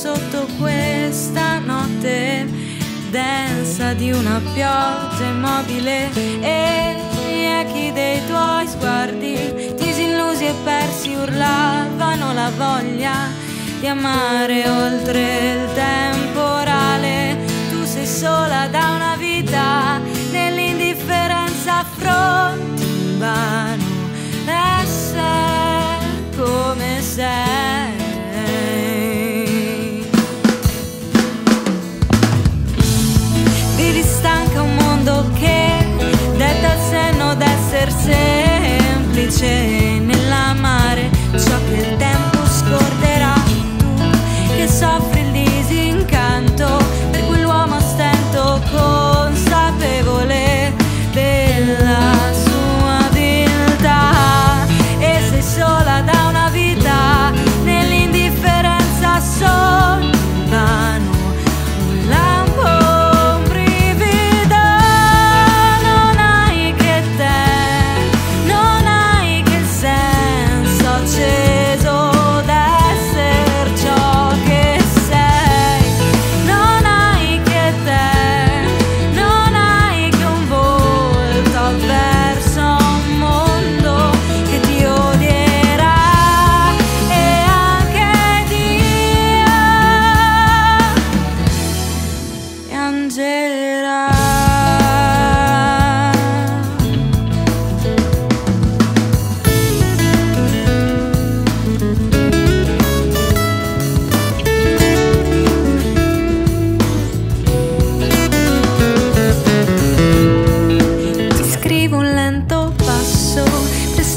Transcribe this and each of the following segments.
sotto questa notte densa di una pioggia immobile. E gli echi dei tuoi sguardi disillusi e persi urlavano la voglia di amare oltre il temporale. Tu sei sola da una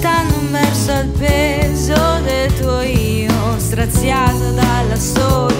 stanno immerso al peso del tuo io, straziato dalla sola.